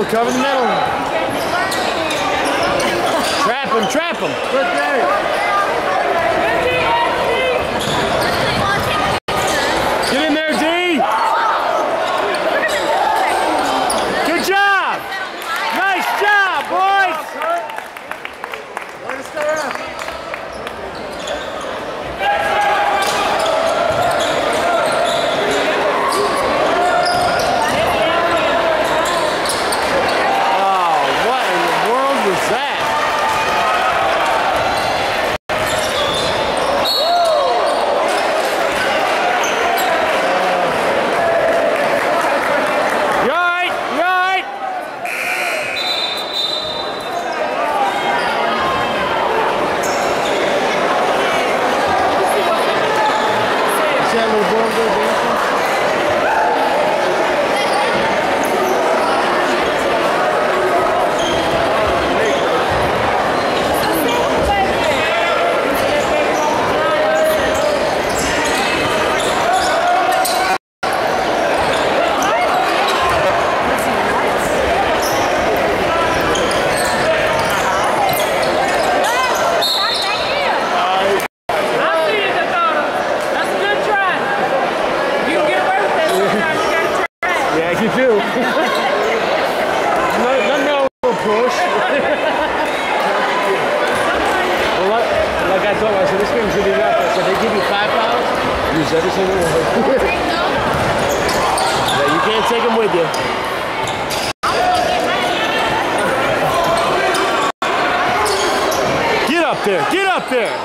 cover the middle. Trap him, trap him. Good day. No, no, no like, like I told said, this game's gonna be rough. I said, they give you five dollars, use every single one. yeah, you can't take them with you. Get up there, get up there.